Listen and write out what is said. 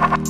Ha ha ha!